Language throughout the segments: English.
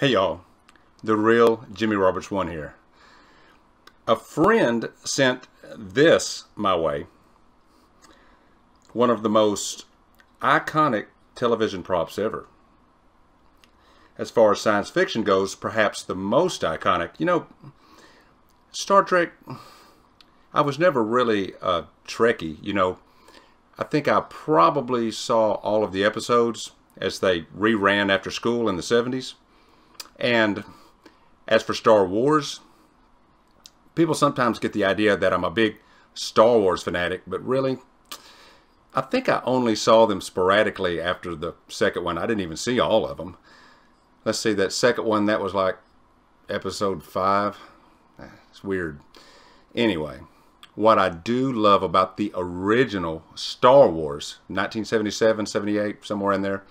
Hey y'all, the real Jimmy Roberts one here. A friend sent this my way. One of the most iconic television props ever. As far as science fiction goes, perhaps the most iconic. You know, Star Trek, I was never really a Trekkie. You know, I think I probably saw all of the episodes as they reran after school in the 70s. And as for Star Wars, people sometimes get the idea that I'm a big Star Wars fanatic, but really, I think I only saw them sporadically after the second one. I didn't even see all of them. Let's see, that second one, that was like episode five. Ah, it's weird. Anyway, what I do love about the original Star Wars, 1977, 78, somewhere in there,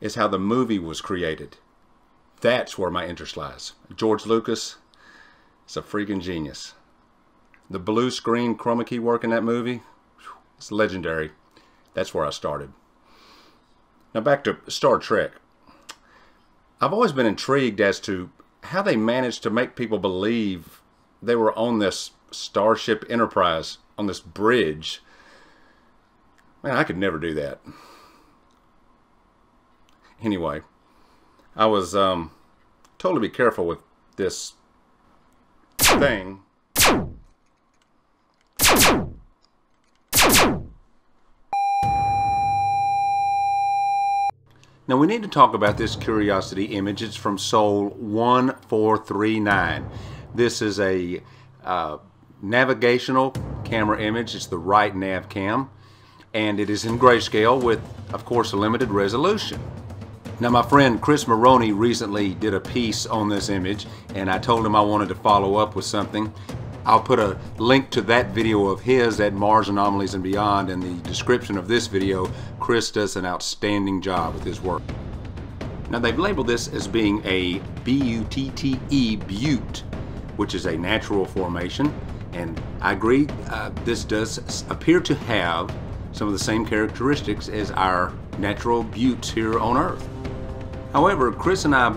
is how the movie was created. That's where my interest lies. George Lucas is a freaking genius. The blue screen chroma key work in that movie, it's legendary. That's where I started. Now back to Star Trek. I've always been intrigued as to how they managed to make people believe they were on this Starship Enterprise, on this bridge. Man, I could never do that. Anyway, I was um, told to be careful with this thing. Now we need to talk about this Curiosity image. It's from Sol 1439. This is a uh, navigational camera image. It's the right nav cam and it is in grayscale with of course a limited resolution. Now my friend Chris Maroney recently did a piece on this image and I told him I wanted to follow up with something. I'll put a link to that video of his at Mars Anomalies and Beyond in the description of this video. Chris does an outstanding job with his work. Now they've labeled this as being a B-U-T-T-E butte, which is a natural formation. And I agree, uh, this does appear to have some of the same characteristics as our natural buttes here on Earth. However, Chris and I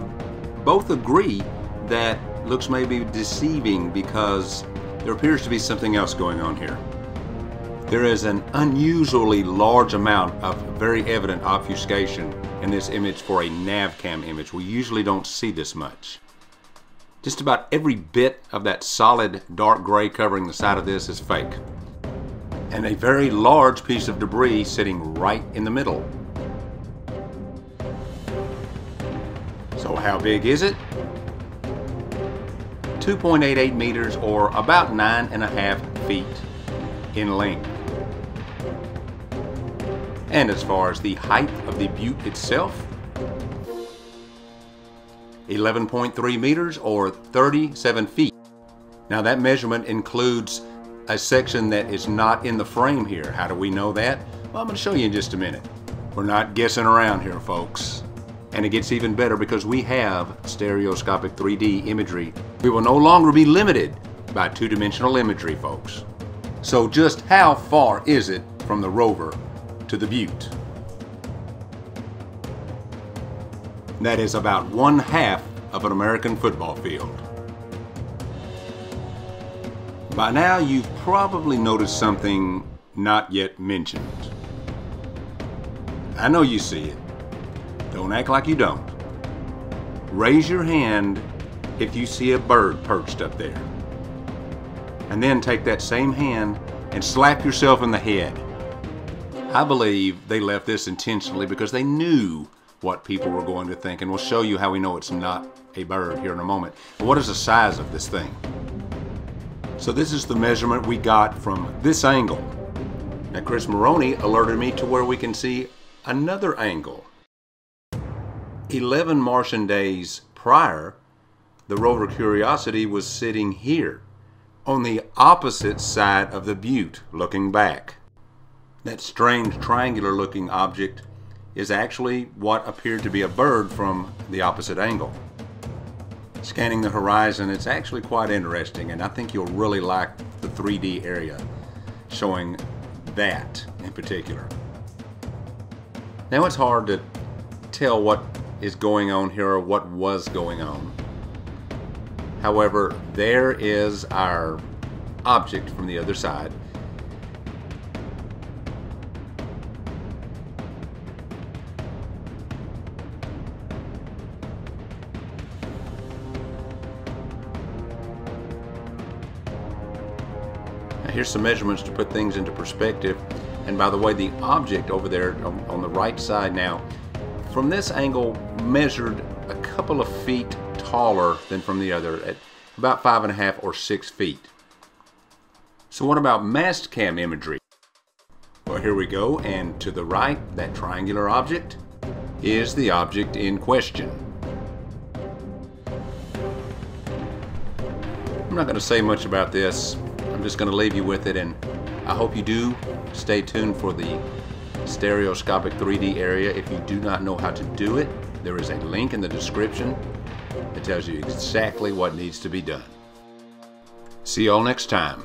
both agree that looks may be deceiving because there appears to be something else going on here. There is an unusually large amount of very evident obfuscation in this image for a NavCam image. We usually don't see this much. Just about every bit of that solid dark gray covering the side of this is fake. And a very large piece of debris sitting right in the middle. How big is it? 2.88 meters or about nine and a half feet in length. And as far as the height of the butte itself, 11.3 meters or 37 feet. Now that measurement includes a section that is not in the frame here. How do we know that? Well, I'm going to show you in just a minute. We're not guessing around here, folks. And it gets even better because we have stereoscopic 3D imagery. We will no longer be limited by two-dimensional imagery, folks. So just how far is it from the rover to the butte? That is about one half of an American football field. By now you've probably noticed something not yet mentioned. I know you see it. Don't act like you don't. Raise your hand if you see a bird perched up there. And then take that same hand and slap yourself in the head. I believe they left this intentionally because they knew what people were going to think. And we'll show you how we know it's not a bird here in a moment. But what is the size of this thing? So this is the measurement we got from this angle. Now Chris Maroney alerted me to where we can see another angle. 11 Martian days prior, the rover Curiosity was sitting here, on the opposite side of the butte, looking back. That strange triangular looking object is actually what appeared to be a bird from the opposite angle. Scanning the horizon, it's actually quite interesting, and I think you'll really like the 3D area showing that in particular. Now it's hard to tell what is going on here or what was going on. However, there is our object from the other side. Now here's some measurements to put things into perspective. And by the way, the object over there on, on the right side now, from this angle measured a couple of feet taller than from the other at about five and a half or six feet. So what about mast cam imagery? Well, here we go, and to the right, that triangular object is the object in question. I'm not going to say much about this. I'm just going to leave you with it, and I hope you do stay tuned for the stereoscopic 3D area. If you do not know how to do it, there is a link in the description that tells you exactly what needs to be done. See y'all next time.